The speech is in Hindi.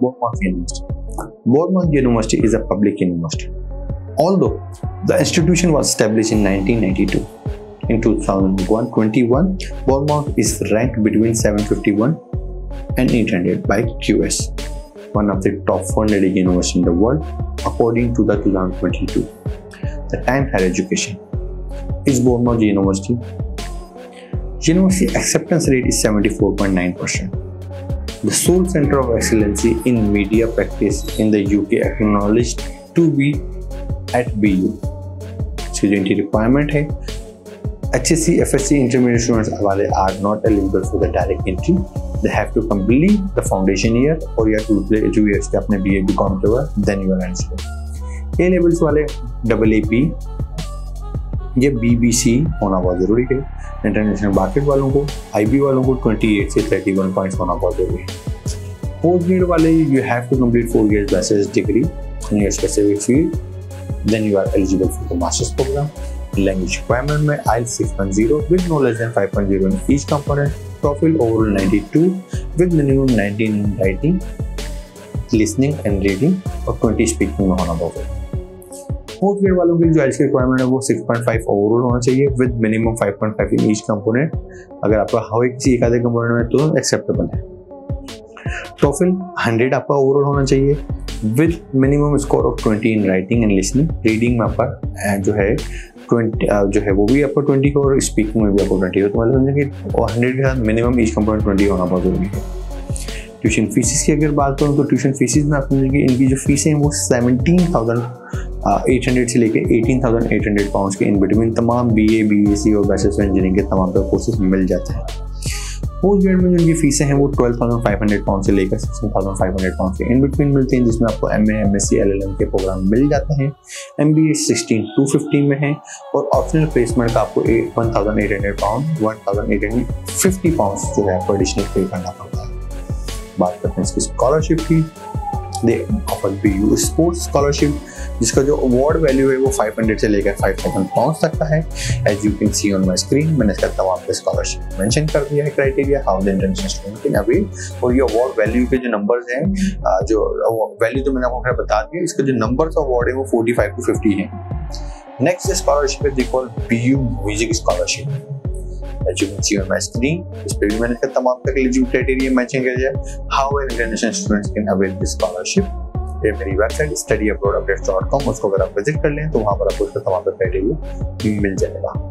Bournemouth University. Bournemouth University is a public university. Although the institution was established in 1992, in 2021, Bournemouth is ranked between 751 and 800 by QS, one of the top funded universities in the world, according to the 2022. The Time Higher Education is Bournemouth University. University acceptance rate is 74.9%. The sole center of excellency in media practice in the UK acknowledged to be at BU. इसकी जो इनकी रिक्वायरमेंट है H S C F S C intermediate students वाले are not eligible for the direct entry they have to complete the foundation year और या टू टू ईयर्स के अपने बी ए बी कॉम के बाद then you are eligible A levels वाले डबल ए पी ये बीबीसी होना बहुत ज़रूरी है। इंटरनेशनल मार्केट वालों को आईबी वालों को 28 से थर्टी वन पॉइंट होना बहुत ज़रूरी है। फोर्थ ग्रेड वाले you have to complete four year bachelors degree in your specific field then you are eligible for the masters program language requirement में I six point zero with no less than five point zero in each component profile overall ninety two with minimum nineteen writing listening and reading और ट्वेंटी स्पीकिंग में होना बहुत ज़रूरी फोर्थ ग्रेड वालों के लिए जो आइल्स की रिक्वायरमेंट है, वो 6.5 ओवरऑल होना चाहिए with minimum 5.5 in each component अगर आपका हाउ एक चीज़ एक आधे कंपोनेंट में तो एक्सेप्टेबल है। टॉफिल 100 आपका ओवरऑल होना चाहिए with minimum score of 20 in writing and listening reading में आपका जो है 20 जो है, वो भी आपका 20 का और स्पीकिंग में भी आपको 20 का। तो मतलब समझे कि हंड्रेड के साथ मिनिमम ईच कंपोनेंट 20 होना बहुत ज़रूरी है। ट्यूशन फीसिस की अगर बात करूँ तो ट्यूशन फीसिस में आप समझेंगे इनकी जो फीसें हैं, वो सेवनटीन थाउज़ेंड एट हंड्रेड से लेकर eighteen thousand eight hundred pound के इन बिटवीन तमाम B A B S C और बैचलर्स ऑफ़ इंजीनियरिंग के तमाम कोर्सेज मिल जाते हैं। पोस्ट ग्रेड में जो इनकी फीसें हैं, वो twelve thousand five hundred pound से लेकर sixteen thousand five hundred pound के इन बिटवीन मिलते हैं, जिसमें आपको M A M S C L L M के प्रोग्राम मिल जाते हैं। M B A sixteen two fifty में है और ऑप्शनल प्लेसमेंट का आपको one thousand eight hundred pound one thousand eight hundred fifty pound जो है आपको एडिशनल पे करना पड़ता है। बात करते हैं इसकी स्कॉलरशिप की। They offer B U sports scholarship जिसका जो अवार्ड वैल्यू है वो 500 से लेकर 5000 पाउंड तक का है। As you can see on my screen मैंने इसका तमाम पे स्कॉलरशिप मेंशन कर दिया है criteria how the international student can avail और ये अवार्ड वैल्यू के जो नंबर्स हैं जो वैल्यू तो मैंने आपको बता दिया, इसका जो नंबर्स अवार्ड है वो 45 टू 50 है। नेक्स्ट स्कॉलरशिप है they call BU music scholarship as में मैच see on इस पे भी मैंने इसका तमाम तक एलिजिबल क्राइटेरिया मैचिंग कर दिया how an international students can avail this scholarship ये मेरी website study upload update dot com उसको अगर आप विज़िट कर लें तो वहाँ पर आपको इसका तमाम क्राइटेरिया मिल जाएगा।